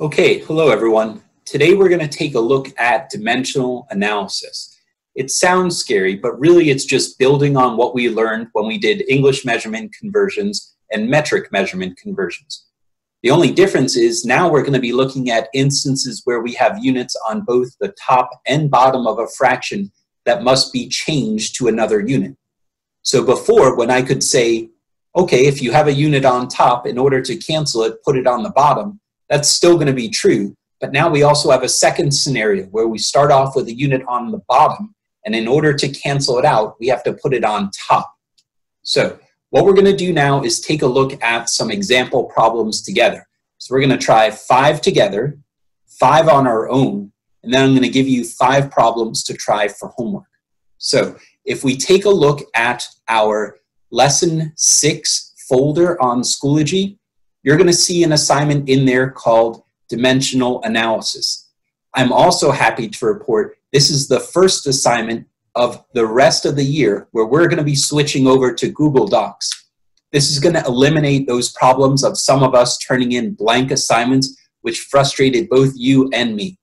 Okay, hello everyone. Today we're going to take a look at dimensional analysis. It sounds scary, but really it's just building on what we learned when we did English measurement conversions and metric measurement conversions. The only difference is now we're going to be looking at instances where we have units on both the top and bottom of a fraction that must be changed to another unit. So before, when I could say, okay, if you have a unit on top, in order to cancel it, put it on the bottom, that's still going to be true. But now we also have a second scenario where we start off with a unit on the bottom, and in order to cancel it out, we have to put it on top. So what we're going to do now is take a look at some example problems together. So we're going to try five together, five on our own, and then I'm going to give you five problems to try for homework. So if we take a look at our lesson six folder on Schoology, you're going to see an assignment in there called dimensional analysis. I'm also happy to report this is the first assignment of the rest of the year where we're going to be switching over to Google Docs. This is going to eliminate those problems of some of us turning in blank assignments, which frustrated both you and me.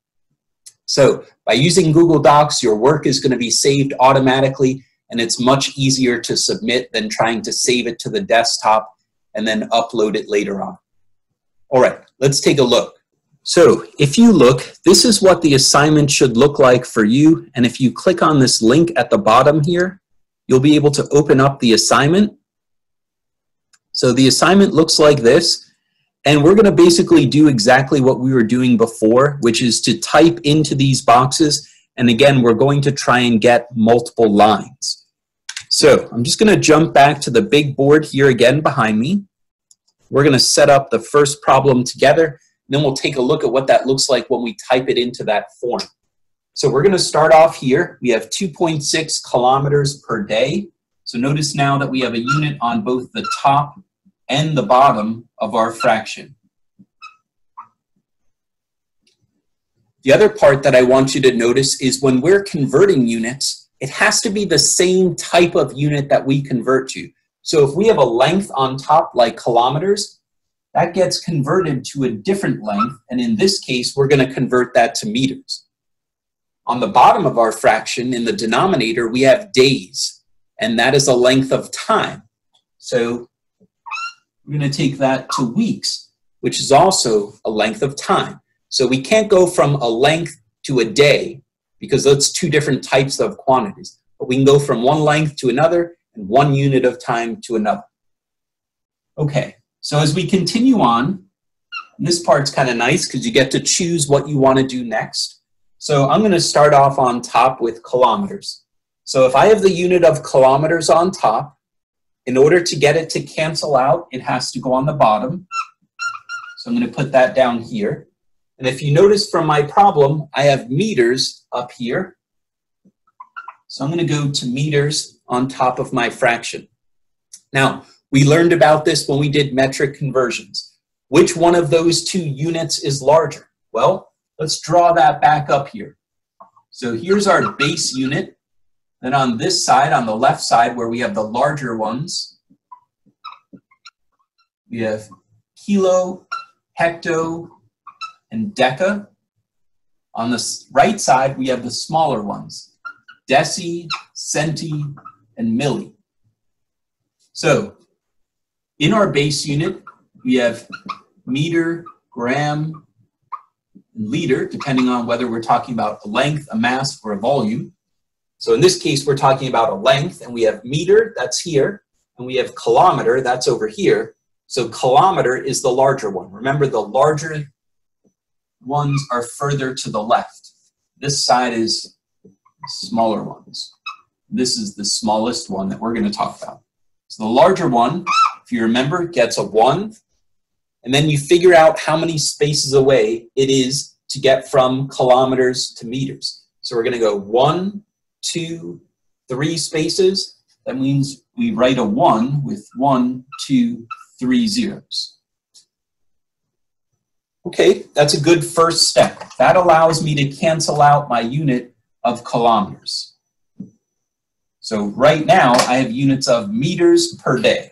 So by using Google Docs, your work is going to be saved automatically, and it's much easier to submit than trying to save it to the desktop and then upload it later on. All right, let's take a look. So if you look, this is what the assignment should look like for you. And if you click on this link at the bottom here, you'll be able to open up the assignment. So the assignment looks like this. And we're going to basically do exactly what we were doing before, which is to type into these boxes. And again, we're going to try and get multiple lines. So I'm just going to jump back to the big board here again behind me. We're going to set up the first problem together. Then we'll take a look at what that looks like when we type it into that form. So we're going to start off here. We have 2.6 kilometers per day. So notice now that we have a unit on both the top and the bottom of our fraction. The other part that I want you to notice is when we're converting units, it has to be the same type of unit that we convert to. So if we have a length on top like kilometers, that gets converted to a different length, and in this case, we're going to convert that to meters. On the bottom of our fraction, in the denominator, we have days, and that is a length of time. So we're going to take that to weeks, which is also a length of time. So we can't go from a length to a day because that's two different types of quantities. But we can go from one length to another and one unit of time to another. Okay, so as we continue on, this part's kind of nice because you get to choose what you want to do next. So I'm going to start off on top with kilometers. So if I have the unit of kilometers on top, in order to get it to cancel out, it has to go on the bottom. So I'm going to put that down here. And if you notice from my problem, I have meters up here. So I'm going to go to meters on top of my fraction. Now, we learned about this when we did metric conversions. Which one of those two units is larger? Well, let's draw that back up here. So here's our base unit. Then on this side, on the left side, where we have the larger ones, we have kilo, hecto, and deca. On the right side, we have the smaller ones, deci, centi, and milli. So in our base unit, we have meter, gram, and liter, depending on whether we're talking about a length, a mass, or a volume. So in this case, we're talking about a length, and we have meter, that's here, and we have kilometer, that's over here. So kilometer is the larger one. Remember, the larger ones are further to the left. This side is smaller ones. This is the smallest one that we're going to talk about. So the larger one, if you remember, gets a 1. And then you figure out how many spaces away it is to get from kilometers to meters. So we're going to go one, two, three spaces. That means we write a 1 with one, two, three zeros. Okay, that's a good first step. That allows me to cancel out my unit of kilometers. So right now, I have units of meters per day.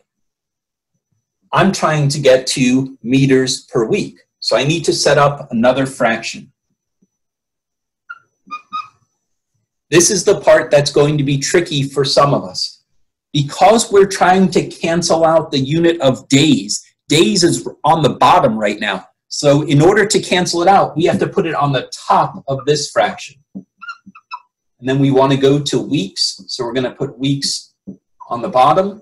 I'm trying to get to meters per week. So I need to set up another fraction. This is the part that's going to be tricky for some of us. Because we're trying to cancel out the unit of days, days is on the bottom right now. So in order to cancel it out, we have to put it on the top of this fraction. And then we want to go to weeks. So we're going to put weeks on the bottom.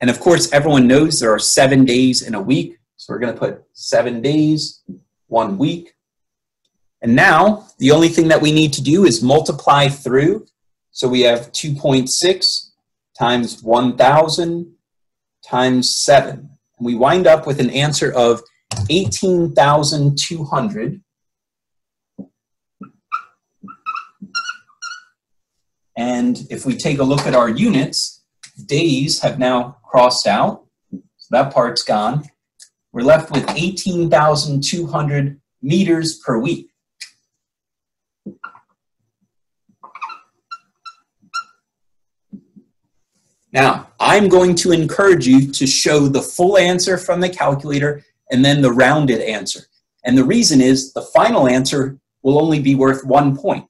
And of course, everyone knows there are seven days in a week. So we're going to put seven days, one week. And now the only thing that we need to do is multiply through. So we have 2.6 times 1,000 times 7. And we wind up with an answer of 18,200. And if we take a look at our units, days have now crossed out. So that part's gone. We're left with 18,200 meters per week. Now, I'm going to encourage you to show the full answer from the calculator and then the rounded answer. And the reason is the final answer will only be worth one point.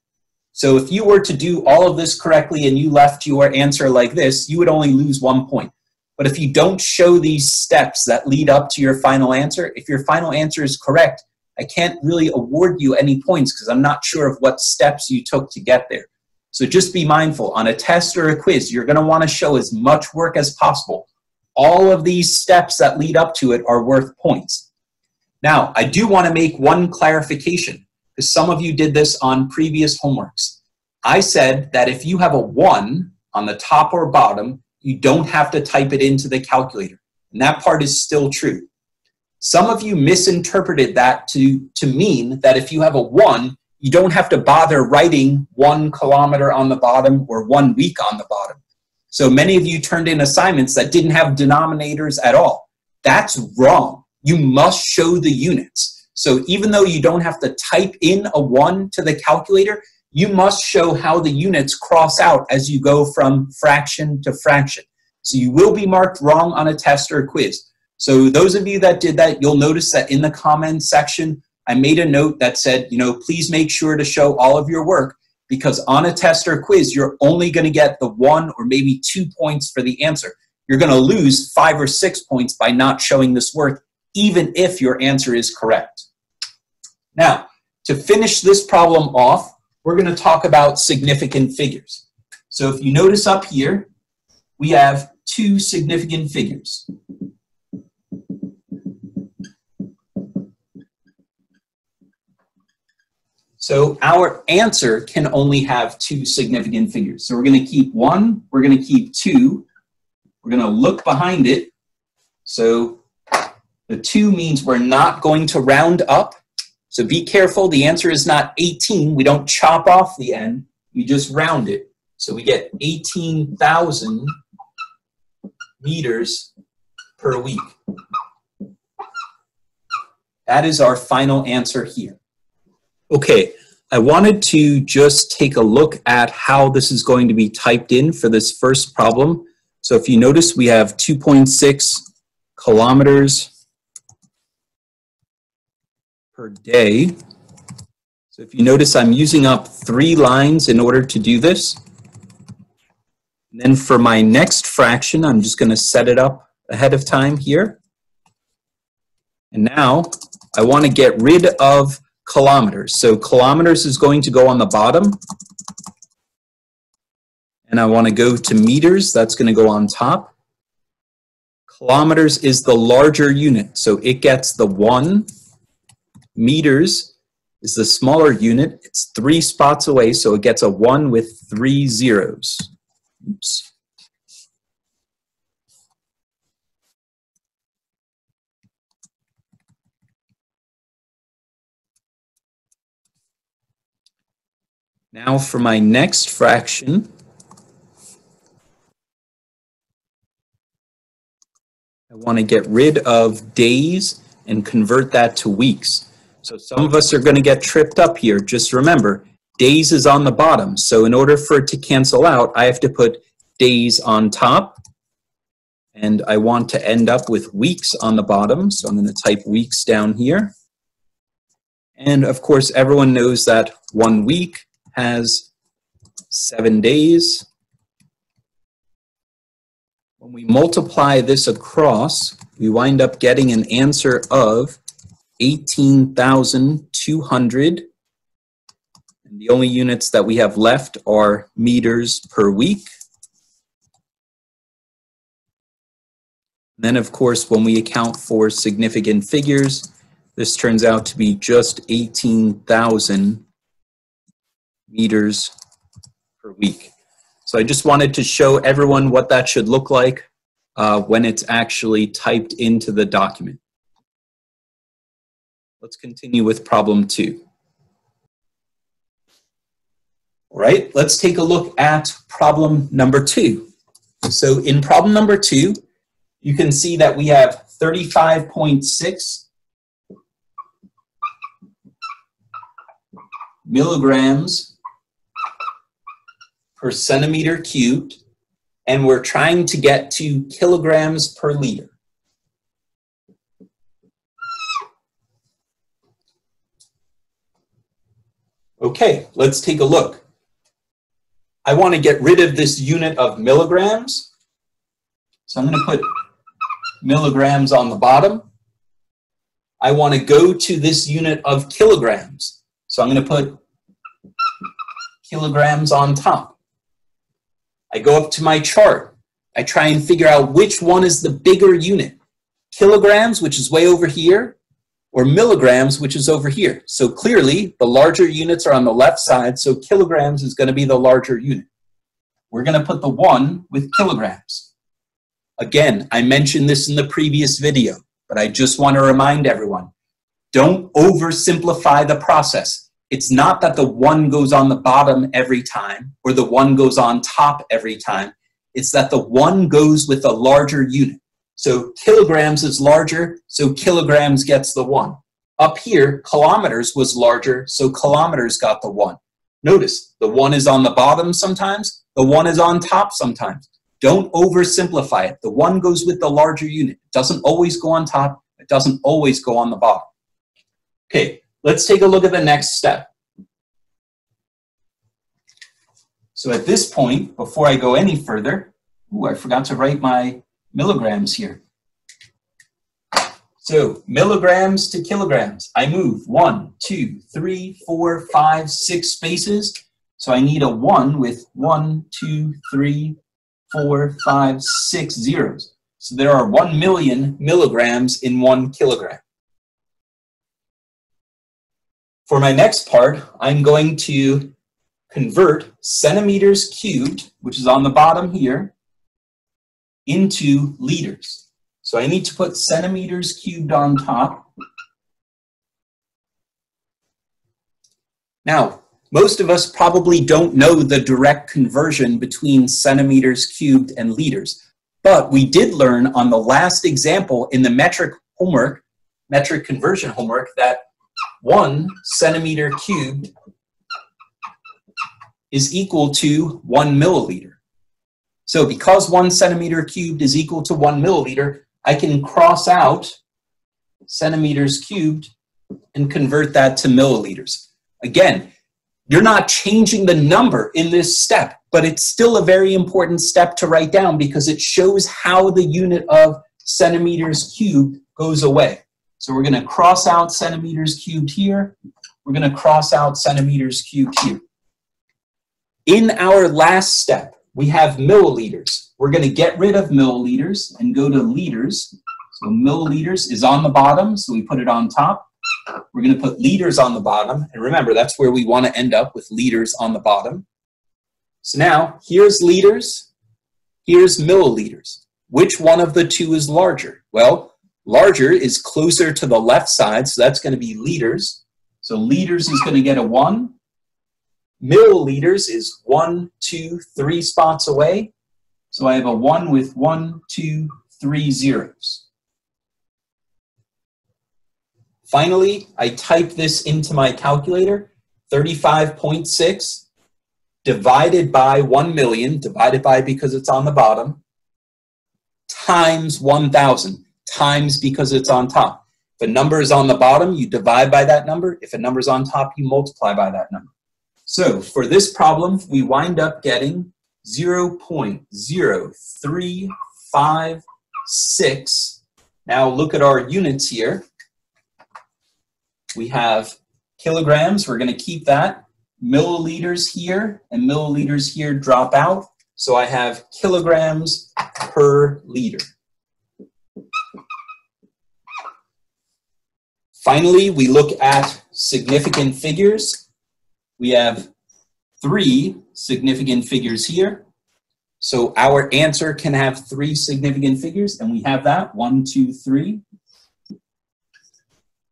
So if you were to do all of this correctly and you left your answer like this, you would only lose one point. But if you don't show these steps that lead up to your final answer, if your final answer is correct, I can't really award you any points because I'm not sure of what steps you took to get there. So just be mindful on a test or a quiz, you're going to want to show as much work as possible. All of these steps that lead up to it are worth points. Now, I do want to make one clarification because some of you did this on previous homeworks. I said that if you have a 1 on the top or bottom, you don't have to type it into the calculator. And that part is still true. Some of you misinterpreted that to, to mean that if you have a 1, you don't have to bother writing one kilometer on the bottom or one week on the bottom. So many of you turned in assignments that didn't have denominators at all. That's wrong. You must show the units. So even though you don't have to type in a 1 to the calculator, you must show how the units cross out as you go from fraction to fraction. So you will be marked wrong on a test or a quiz. So those of you that did that, you'll notice that in the comments section, I made a note that said, you know, please make sure to show all of your work because on a test or quiz, you're only going to get the one or maybe two points for the answer. You're going to lose five or six points by not showing this work, even if your answer is correct. Now, to finish this problem off, we're going to talk about significant figures. So if you notice up here, we have two significant figures. So our answer can only have two significant figures. So we're going to keep one, we're going to keep two, we're going to look behind it. So the two means we're not going to round up. So be careful, the answer is not 18. We don't chop off the end, we just round it. So we get 18,000 meters per week. That is our final answer here. Okay, I wanted to just take a look at how this is going to be typed in for this first problem. So if you notice, we have 2.6 kilometers per day. So if you notice, I'm using up three lines in order to do this. And then for my next fraction, I'm just going to set it up ahead of time here. And now I want to get rid of kilometers. So kilometers is going to go on the bottom. And I want to go to meters. That's going to go on top. Kilometers is the larger unit. So it gets the 1. Meters is the smaller unit. It's three spots away, so it gets a 1 with three zeros. Oops. Now for my next fraction, I want to get rid of days and convert that to weeks. So some of us are going to get tripped up here. Just remember, days is on the bottom. So in order for it to cancel out, I have to put days on top. And I want to end up with weeks on the bottom. So I'm going to type weeks down here. And of course, everyone knows that one week has seven days. When we multiply this across, we wind up getting an answer of 18,200. And the only units that we have left are meters per week. Then, of course, when we account for significant figures, this turns out to be just 18,000 meters per week. So I just wanted to show everyone what that should look like uh, when it's actually typed into the document. Let's continue with problem two. All right, let's take a look at problem number two. So in problem number two, you can see that we have 35.6 milligrams per centimeter cubed, and we're trying to get to kilograms per liter. Okay, let's take a look. I want to get rid of this unit of milligrams. So I'm going to put milligrams on the bottom. I want to go to this unit of kilograms. So I'm going to put kilograms on top. I go up to my chart. I try and figure out which one is the bigger unit. Kilograms, which is way over here, or milligrams, which is over here. So clearly, the larger units are on the left side, so kilograms is going to be the larger unit. We're going to put the 1 with kilograms. Again, I mentioned this in the previous video, but I just want to remind everyone, don't oversimplify the process. It's not that the 1 goes on the bottom every time, or the 1 goes on top every time. It's that the 1 goes with a larger unit. So kilograms is larger, so kilograms gets the one. Up here, kilometers was larger, so kilometers got the one. Notice, the one is on the bottom sometimes, the one is on top sometimes. Don't oversimplify it. The one goes with the larger unit. It doesn't always go on top, it doesn't always go on the bottom. Okay, let's take a look at the next step. So at this point, before I go any further, ooh, I forgot to write my milligrams here. So milligrams to kilograms. I move one, two, three, four, five, six spaces. So I need a one with one, two, three, four, five, six zeros. So there are one million milligrams in one kilogram. For my next part, I'm going to convert centimeters cubed, which is on the bottom here, into liters. So I need to put centimeters cubed on top. Now, most of us probably don't know the direct conversion between centimeters cubed and liters, but we did learn on the last example in the metric homework, metric conversion homework, that one centimeter cubed is equal to one milliliter. So because one centimeter cubed is equal to one milliliter, I can cross out centimeters cubed and convert that to milliliters. Again, you're not changing the number in this step, but it's still a very important step to write down because it shows how the unit of centimeters cubed goes away. So we're going to cross out centimeters cubed here. We're going to cross out centimeters cubed here. In our last step, we have milliliters. We're going to get rid of milliliters and go to liters. So milliliters is on the bottom, so we put it on top. We're going to put liters on the bottom. And remember, that's where we want to end up with liters on the bottom. So now, here's liters, here's milliliters. Which one of the two is larger? Well, larger is closer to the left side, so that's going to be liters. So liters is going to get a 1, milliliters is one, two, three spots away. So I have a one with one, two, three zeros. Finally, I type this into my calculator, 35.6 divided by 1 million, divided by because it's on the bottom, times 1,000, times because it's on top. If a number is on the bottom, you divide by that number. If a number is on top, you multiply by that number. So for this problem, we wind up getting 0.0356. Now look at our units here. We have kilograms, we're going to keep that. Milliliters here and milliliters here drop out. So I have kilograms per liter. Finally, we look at significant figures. We have three significant figures here. So our answer can have three significant figures, and we have that, one, two, three.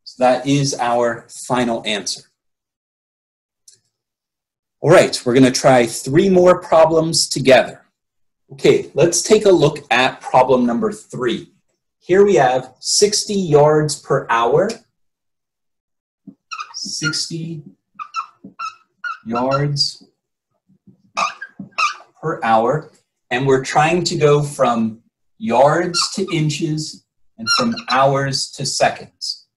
So that is our final answer. All right, we're going to try three more problems together. Okay, let's take a look at problem number three. Here we have 60 yards per hour, 60 yards per hour, and we're trying to go from yards to inches and from hours to seconds.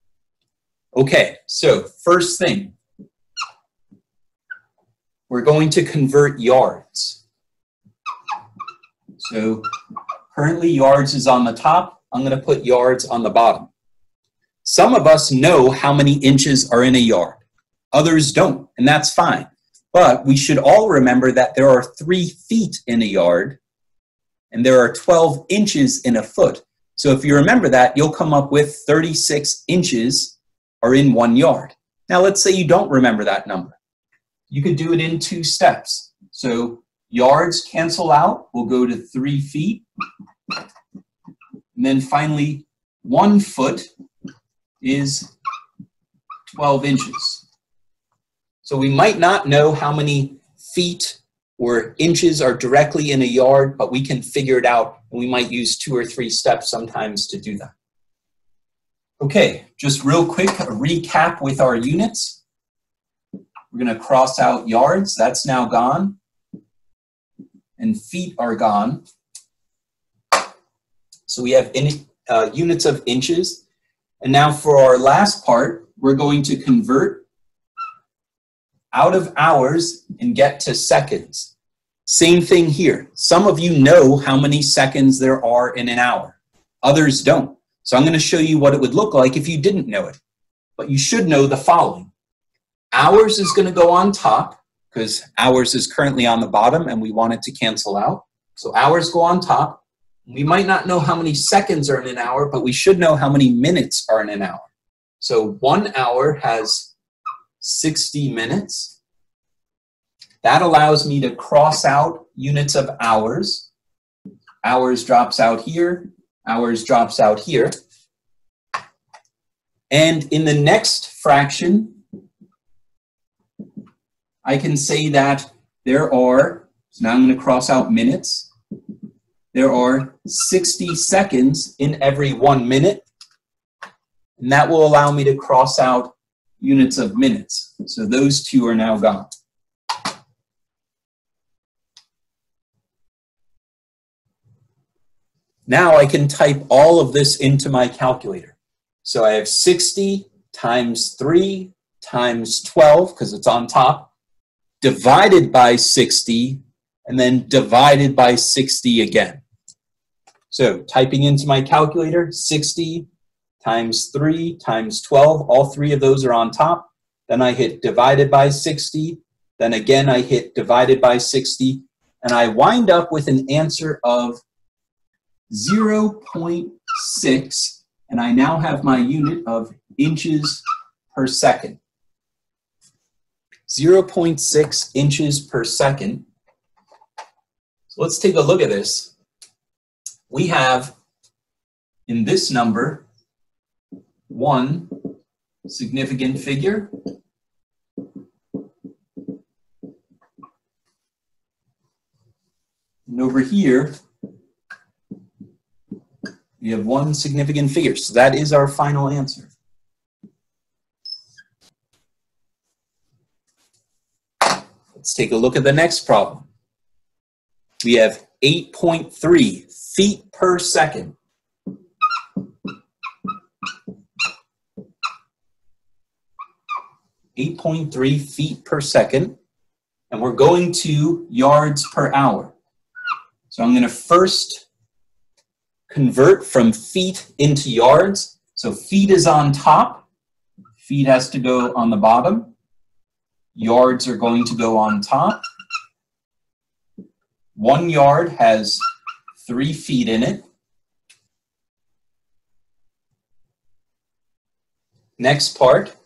Okay, so first thing, we're going to convert yards. So currently yards is on the top. I'm going to put yards on the bottom. Some of us know how many inches are in a yard. Others don't, and that's fine. But we should all remember that there are three feet in a yard, and there are 12 inches in a foot. So if you remember that, you'll come up with 36 inches are in one yard. Now let's say you don't remember that number you could do it in two steps. So yards cancel out, we'll go to three feet. And then finally, one foot is 12 inches. So we might not know how many feet or inches are directly in a yard, but we can figure it out, and we might use two or three steps sometimes to do that. Okay, just real quick, a recap with our units. We're going to cross out yards. That's now gone. And feet are gone. So we have in, uh, units of inches. And now for our last part, we're going to convert out of hours and get to seconds. Same thing here. Some of you know how many seconds there are in an hour. Others don't. So I'm going to show you what it would look like if you didn't know it. But you should know the following. Hours is going to go on top because hours is currently on the bottom and we want it to cancel out. So hours go on top. We might not know how many seconds are in an hour, but we should know how many minutes are in an hour. So one hour has 60 minutes. That allows me to cross out units of hours. Hours drops out here, hours drops out here. And in the next fraction, I can say that there are, so now I'm going to cross out minutes. There are 60 seconds in every one minute. And that will allow me to cross out units of minutes. So those two are now gone. Now I can type all of this into my calculator. So I have 60 times 3 times 12, because it's on top, divided by 60, and then divided by 60 again. So typing into my calculator, 60 times 3 times 12, all three of those are on top. Then I hit divided by 60. Then again, I hit divided by 60. And I wind up with an answer of 0.6. And I now have my unit of inches per second. 0.6 inches per second. So let's take a look at this. We have in this number one significant figure. And over here, we have one significant figure. So that is our final answer. Let's take a look at the next problem. We have 8.3 feet per second. 8.3 feet per second, and we're going to yards per hour. So I'm going to first convert from feet into yards. So feet is on top, feet has to go on the bottom, yards are going to go on top. One yard has three feet in it. Next part,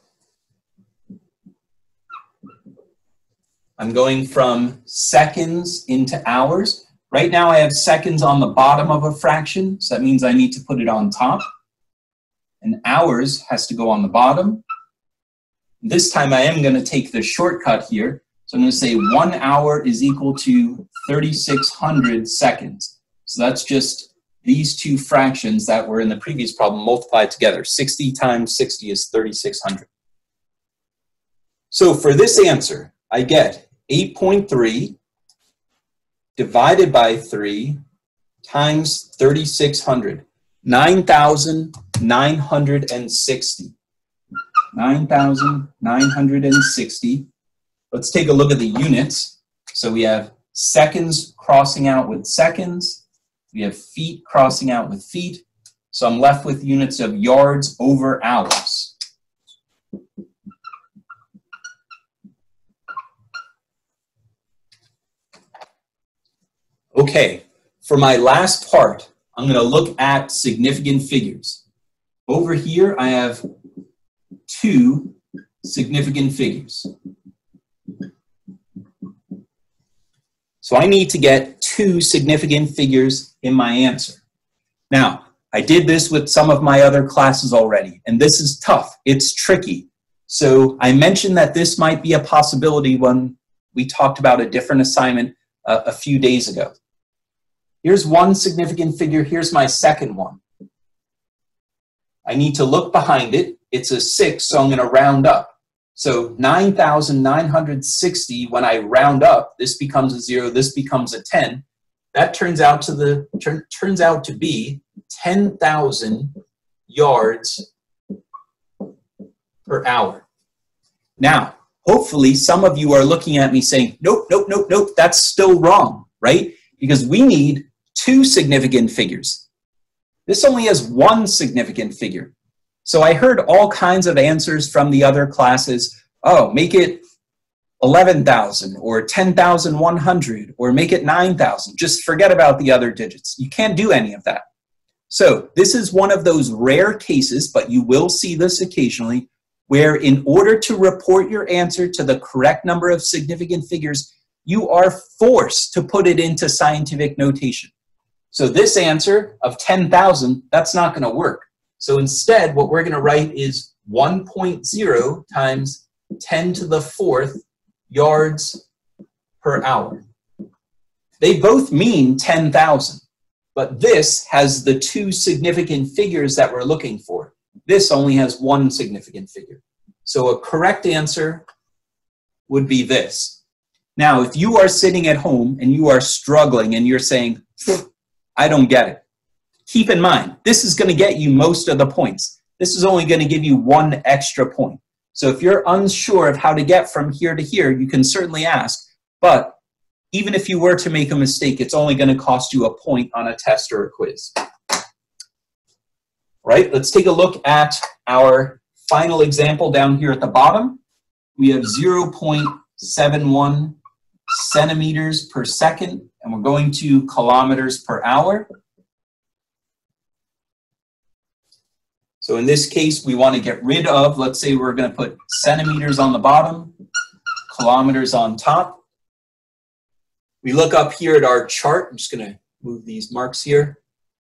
I'm going from seconds into hours. Right now I have seconds on the bottom of a fraction, so that means I need to put it on top. And hours has to go on the bottom. This time I am going to take the shortcut here. So I'm going to say one hour is equal to 3,600 seconds. So that's just these two fractions that were in the previous problem multiplied together. 60 times 60 is 3,600. So for this answer, I get 8.3 divided by 3 times 3,600. 9,960. 9,960. Let's take a look at the units. So we have seconds crossing out with seconds, we have feet crossing out with feet. So I'm left with units of yards over hours. Okay, for my last part, I'm going to look at significant figures. Over here, I have two significant figures. So I need to get two significant figures in my answer. Now, I did this with some of my other classes already, and this is tough. It's tricky. So I mentioned that this might be a possibility when we talked about a different assignment uh, a few days ago. Here's one significant figure. Here's my second one. I need to look behind it. It's a 6, so I'm going to round up. So 9,960, when I round up, this becomes a zero, this becomes a 10. That turns out to the turns out to be 10,000 yards per hour. Now, hopefully some of you are looking at me saying, nope, nope, nope, nope, that's still wrong, right? Because we need two significant figures. This only has one significant figure. So I heard all kinds of answers from the other classes. Oh, make it 11,000 or 10,100 or make it 9,000. Just forget about the other digits. You can't do any of that. So this is one of those rare cases, but you will see this occasionally, where in order to report your answer to the correct number of significant figures, you are forced to put it into scientific notation. So this answer of 10,000, that's not going to work. So instead, what we're going to write is 1.0 times 10 to the fourth yards per hour. They both mean 10,000, but this has the two significant figures that we're looking for. This only has one significant figure. So a correct answer would be this. Now, if you are sitting at home and you are struggling and you're saying, I don't get it, keep in mind, this is going to get you most of the points. This is only going to give you one extra point. So if you're unsure of how to get from here to here, you can certainly ask. But even if you were to make a mistake, it's only going to cost you a point on a test or a quiz. Right, let's take a look at our final example down here at the bottom. We have 0.71 centimeters per second, and we're going to kilometers per hour. So in this case, we want to get rid of, let's say we're going to put centimeters on the bottom, kilometers on top. We look up here at our chart. I'm just going to move these marks here.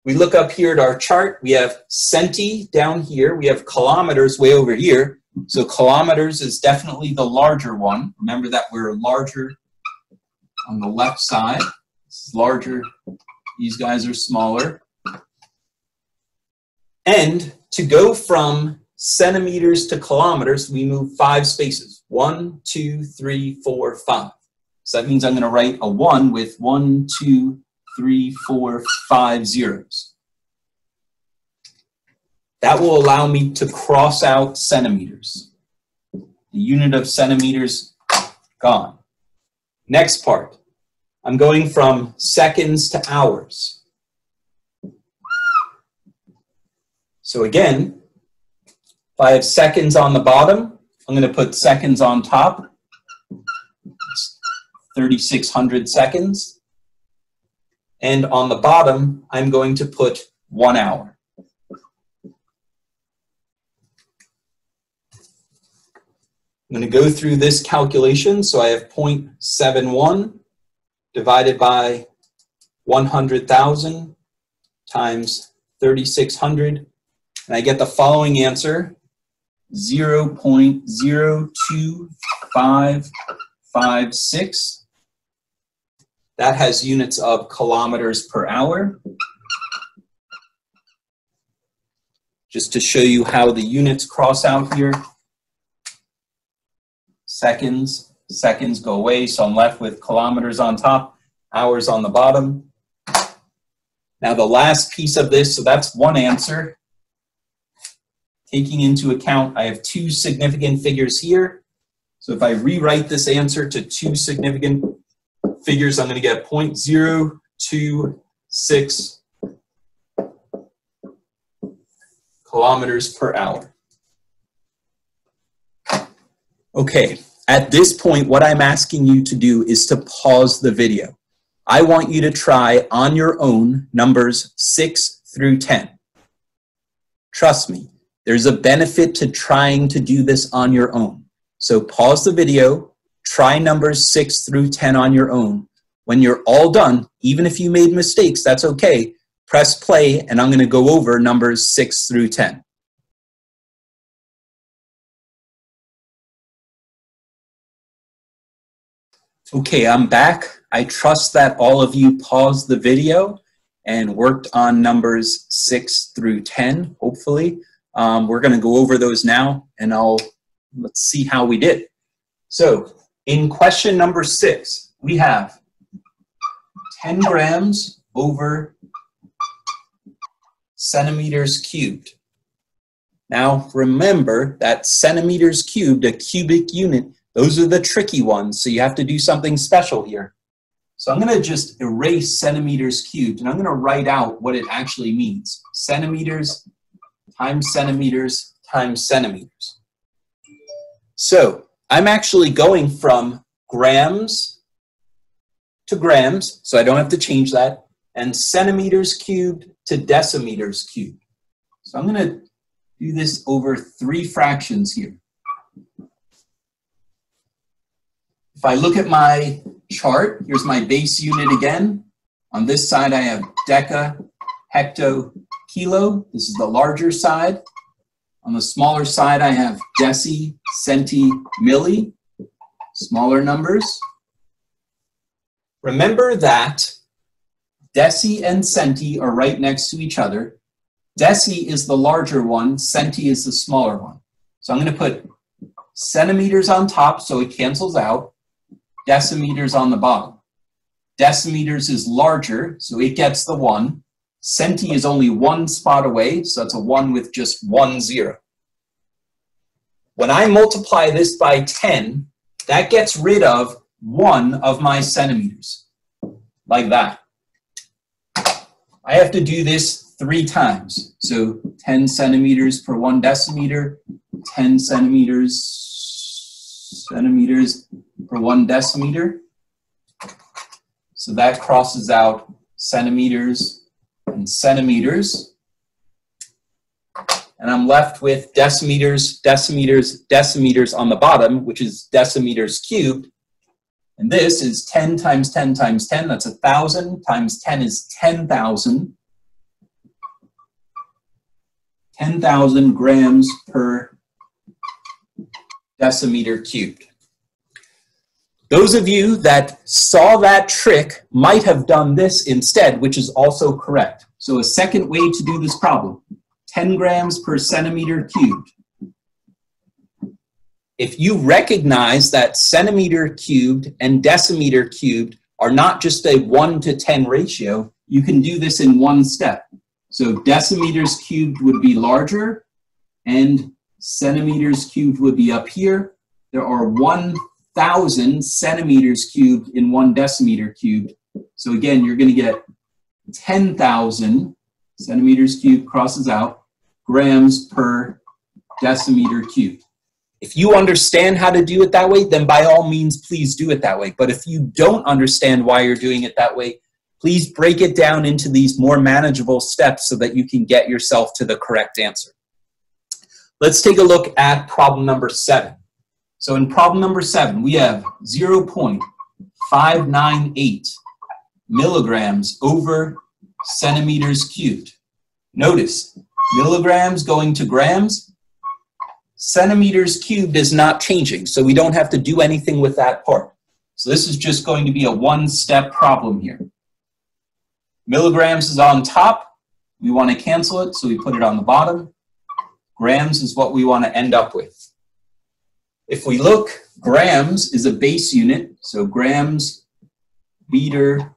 We look up here at our chart. We have centi down here. We have kilometers way over here. So kilometers is definitely the larger one. Remember that we're larger on the left side. This is larger. These guys are smaller. And to go from centimeters to kilometers, we move five spaces. One, two, three, four, five. So that means I'm going to write a one with one, two, three, four, five zeros. That will allow me to cross out centimeters. The unit of centimeters, gone. Next part. I'm going from seconds to hours. So again, if I have seconds on the bottom, I'm going to put seconds on top. 3,600 seconds. And on the bottom, I'm going to put one hour. I'm going to go through this calculation. So I have 0.71 divided by 100,000 times 3,600. And I get the following answer, 0.02556. That has units of kilometers per hour. Just to show you how the units cross out here seconds. Seconds go away, so I'm left with kilometers on top, hours on the bottom. Now the last piece of this, so that's one answer. Taking into account, I have two significant figures here. So if I rewrite this answer to two significant figures, I'm going to get 0.026 kilometers per hour. Okay, at this point, what I'm asking you to do is to pause the video. I want you to try on your own numbers 6 through 10. Trust me, there's a benefit to trying to do this on your own. So pause the video, try numbers 6 through 10 on your own. When you're all done, even if you made mistakes, that's okay. Press play, and I'm going to go over numbers 6 through 10. Okay, I'm back. I trust that all of you paused the video and worked on numbers 6 through 10, hopefully. Um, we're going to go over those now, and I'll let's see how we did. So, in question number 6, we have 10 grams over centimeters cubed. Now, remember that centimeters cubed, a cubic unit, those are the tricky ones, so you have to do something special here. So I'm going to just erase centimeters cubed, and I'm going to write out what it actually means. Centimeters times centimeters times centimeters. So I'm actually going from grams to grams, so I don't have to change that, and centimeters cubed to decimeters cubed. So I'm going to do this over three fractions here. If I look at my chart, here's my base unit again. On this side, I have deca, hecto, kilo. This is the larger side. On the smaller side, I have deci, centi, milli, smaller numbers. Remember that deci and centi are right next to each other. Deci is the larger one, centi is the smaller one. So I'm going to put centimeters on top so it cancels out decimeters on the bottom. Decimeters is larger, so it gets the one. Centi is only one spot away, so that's a one with just one zero. When I multiply this by 10, that gets rid of one of my centimeters, like that. I have to do this three times. So 10 centimeters per one decimeter, 10 centimeters, centimeters per one decimeter. So that crosses out centimeters and centimeters. And I'm left with decimeters, decimeters, decimeters on the bottom, which is decimeters cubed. And this is 10 times 10 times 10, that's 1,000, times 10 is 10,000. 10,000 grams per decimeter cubed. Those of you that saw that trick might have done this instead, which is also correct. So a second way to do this problem, 10 grams per centimeter cubed. If you recognize that centimeter cubed and decimeter cubed are not just a 1 to 10 ratio, you can do this in one step. So decimeters cubed would be larger, and centimeters cubed would be up here, there are 1,000 centimeters cubed in one decimeter cubed. So again, you're going to get 10,000 centimeters cubed crosses out grams per decimeter cubed. If you understand how to do it that way, then by all means, please do it that way. But if you don't understand why you're doing it that way, please break it down into these more manageable steps so that you can get yourself to the correct answer. Let's take a look at problem number seven. So in problem number seven, we have 0.598 milligrams over centimeters cubed. Notice, milligrams going to grams, centimeters cubed is not changing, so we don't have to do anything with that part. So this is just going to be a one-step problem here. Milligrams is on top. We want to cancel it, so we put it on the bottom. Grams is what we want to end up with. If we look, grams is a base unit, so grams, meter,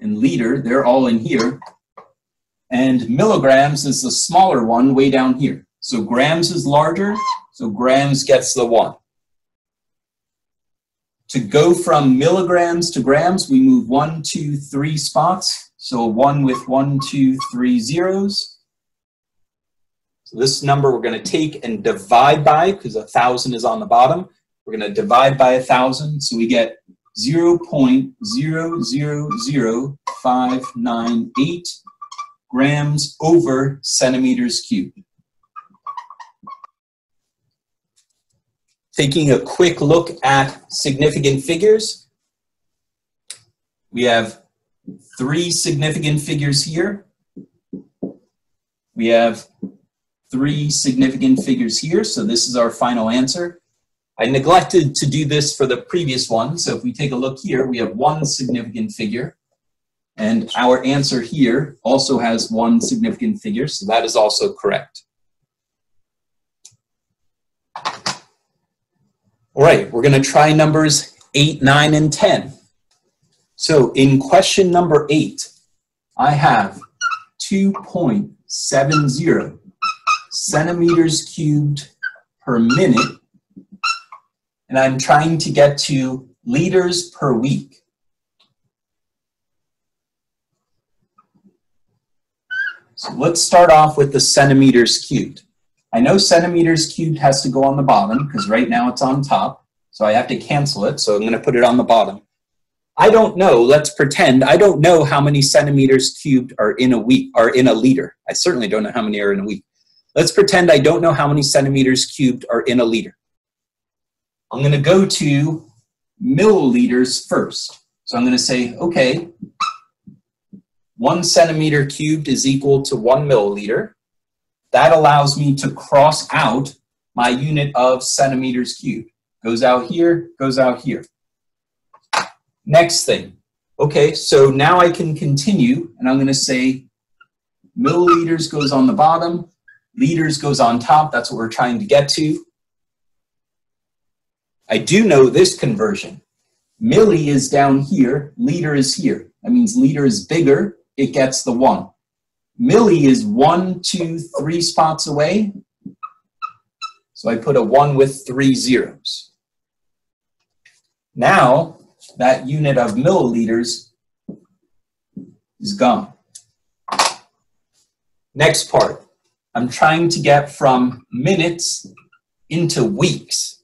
and liter, they're all in here. And milligrams is the smaller one way down here. So grams is larger, so grams gets the one. To go from milligrams to grams, we move one, two, three spots. So one with one, two, three zeros. This number we're going to take and divide by, because a thousand is on the bottom. We're going to divide by a thousand, so we get 0 0.000598 grams over centimeters cubed. Taking a quick look at significant figures, we have three significant figures here. We have three significant figures here, so this is our final answer. I neglected to do this for the previous one, so if we take a look here, we have one significant figure, and our answer here also has one significant figure, so that is also correct. All right, we're going to try numbers 8, 9, and 10. So in question number 8, I have 2.70 centimeters cubed per minute, and I'm trying to get to liters per week. So let's start off with the centimeters cubed. I know centimeters cubed has to go on the bottom because right now it's on top. So I have to cancel it. So I'm going to put it on the bottom. I don't know, let's pretend, I don't know how many centimeters cubed are in a week, are in a liter. I certainly don't know how many are in a week. Let's pretend I don't know how many centimeters cubed are in a liter. I'm going to go to milliliters first. So I'm going to say, okay, one centimeter cubed is equal to one milliliter. That allows me to cross out my unit of centimeters cubed. Goes out here, goes out here. Next thing. Okay, so now I can continue, and I'm going to say milliliters goes on the bottom, liters goes on top. That's what we're trying to get to. I do know this conversion. Milli is down here, liter is here. That means liter is bigger, it gets the one. Milli is one, two, three spots away. So I put a one with three zeros. Now, that unit of milliliters is gone. Next part, I'm trying to get from minutes into weeks.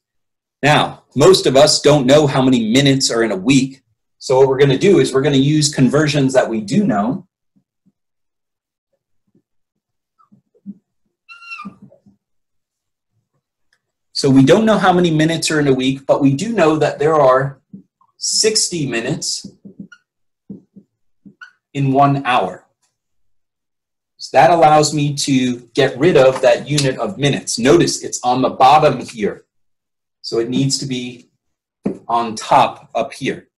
Now, most of us don't know how many minutes are in a week. So what we're going to do is we're going to use conversions that we do know. So we don't know how many minutes are in a week, but we do know that there are 60 minutes in one hour. That allows me to get rid of that unit of minutes. Notice it's on the bottom here. So it needs to be on top up here.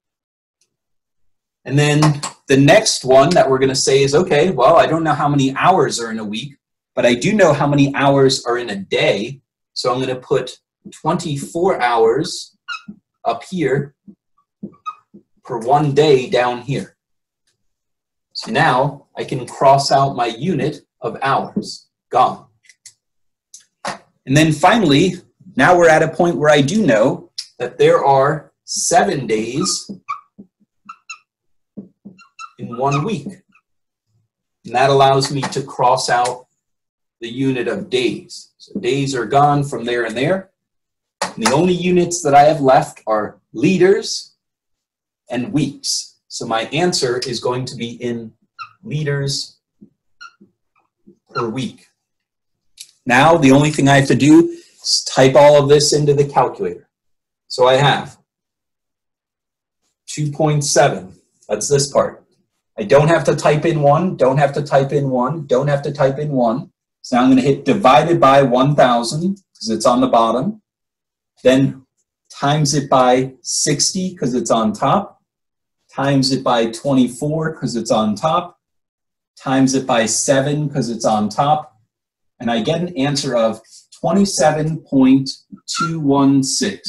And then the next one that we're going to say is, okay, well, I don't know how many hours are in a week, but I do know how many hours are in a day. So I'm going to put 24 hours up here per one day down here. So now I can cross out my unit of hours. Gone. And then finally, now we're at a point where I do know that there are seven days in one week. And that allows me to cross out the unit of days. So days are gone from there and there. And the only units that I have left are liters and weeks. So my answer is going to be in liters per week. Now, the only thing I have to do is type all of this into the calculator. So I have 2.7, that's this part. I don't have to type in 1, don't have to type in 1, don't have to type in 1. So now I'm going to hit divided by 1,000 because it's on the bottom. Then times it by 60 because it's on top. Times it by 24 because it's on top. Times it by 7 because it's on top. And I get an answer of 27.216.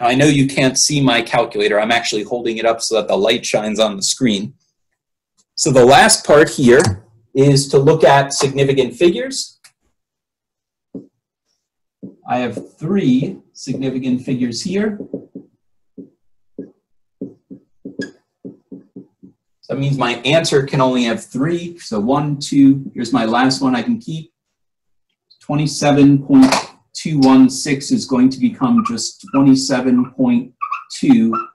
I know you can't see my calculator. I'm actually holding it up so that the light shines on the screen. So the last part here is to look at significant figures. I have three significant figures here. That means my answer can only have three. So one, two, here's my last one I can keep. 27.216 is going to become just 27.2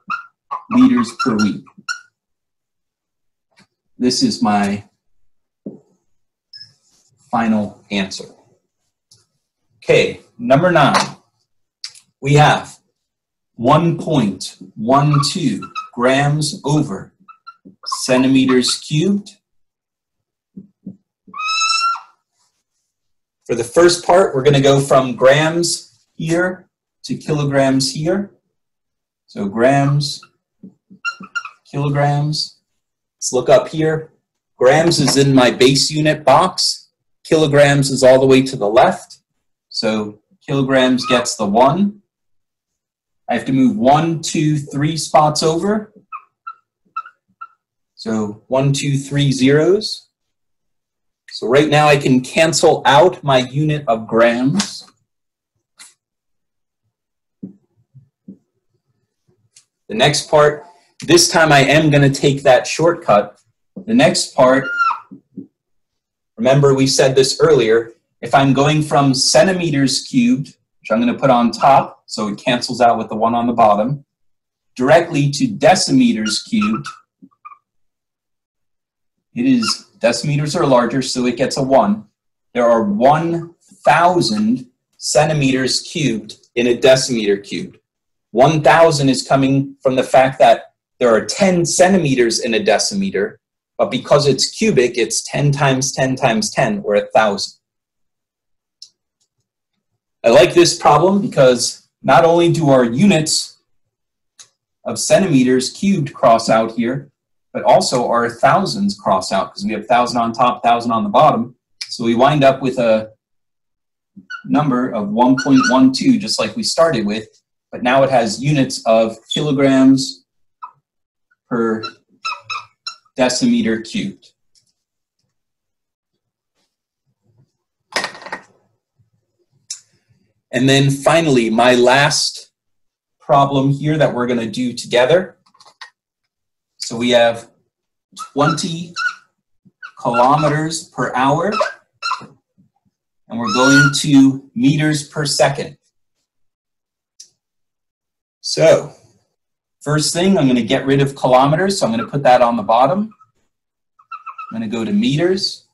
liters per week. This is my final answer. Okay, number nine. We have 1.12 grams over centimeters cubed. For the first part, we're going to go from grams here to kilograms here. So grams, kilograms. Let's look up here. Grams is in my base unit box. Kilograms is all the way to the left. So kilograms gets the one. I have to move one, two, three spots over. So one, two, three zeros. So right now I can cancel out my unit of grams. The next part, this time I am going to take that shortcut. The next part Remember, we said this earlier. If I'm going from centimeters cubed, which I'm going to put on top, so it cancels out with the one on the bottom, directly to decimeters cubed, it is, decimeters are larger, so it gets a 1. There are 1,000 centimeters cubed in a decimeter cubed. 1,000 is coming from the fact that there are 10 centimeters in a decimeter, but because it's cubic, it's 10 times 10 times 10, or 1,000. I like this problem because not only do our units of centimeters cubed cross out here, but also our thousands cross out because we have 1,000 on top, 1,000 on the bottom. So we wind up with a number of 1.12, just like we started with, but now it has units of kilograms per decimeter cubed. And then finally, my last problem here that we're going to do together. So we have 20 kilometers per hour, and we're going to meters per second. So First thing, I'm going to get rid of kilometers, so I'm going to put that on the bottom. I'm going to go to meters.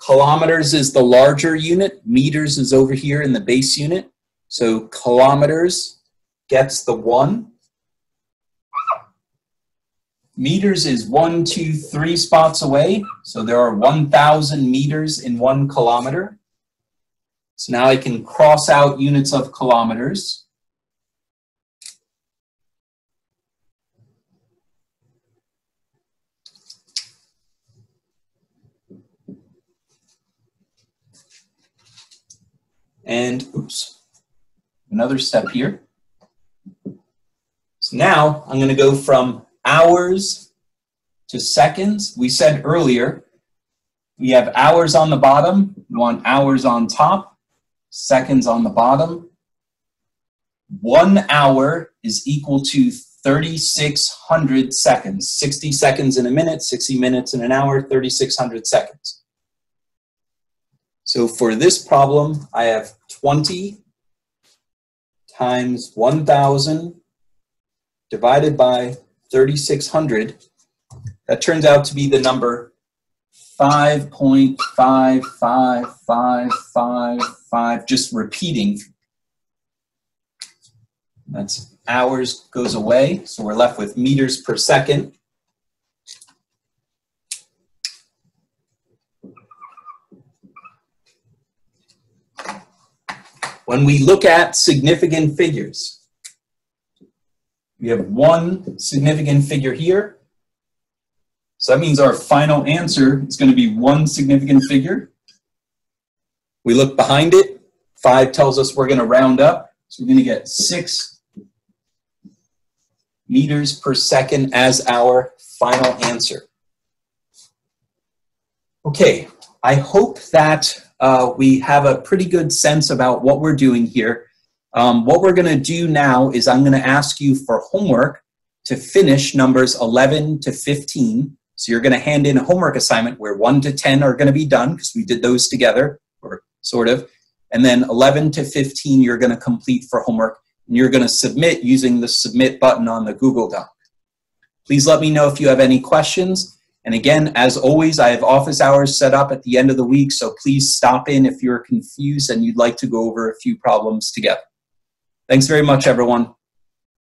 Kilometers is the larger unit. Meters is over here in the base unit. So kilometers gets the 1. Meters is one, two, three spots away. So there are 1,000 meters in one kilometer. So now I can cross out units of kilometers. And oops, another step here. So now I'm going to go from hours to seconds. We said earlier we have hours on the bottom, we want hours on top. seconds on the bottom. One hour is equal to 3,600 seconds. 60 seconds in a minute, 60 minutes in an hour, 3,600 seconds. So for this problem, I have 20 times 1,000 divided by 3,600. That turns out to be the number 5.55555, just repeating. That's hours goes away, so we're left with meters per second. When we look at significant figures, we have one significant figure here. So that means our final answer is going to be one significant figure. We look behind it. Five tells us we're going to round up. So we're going to get six meters per second as our final answer. Okay, I hope that uh, we have a pretty good sense about what we're doing here. Um, what we're going to do now is I'm going to ask you for homework to finish numbers 11 to 15. So you're going to hand in a homework assignment where 1 to 10 are going to be done because we did those together, or sort of. And then 11 to 15 you're going to complete for homework. And you're going to submit using the submit button on the Google Doc. Please let me know if you have any questions. And again, as always, I have office hours set up at the end of the week, so please stop in if you're confused and you'd like to go over a few problems together. Thanks very much, everyone.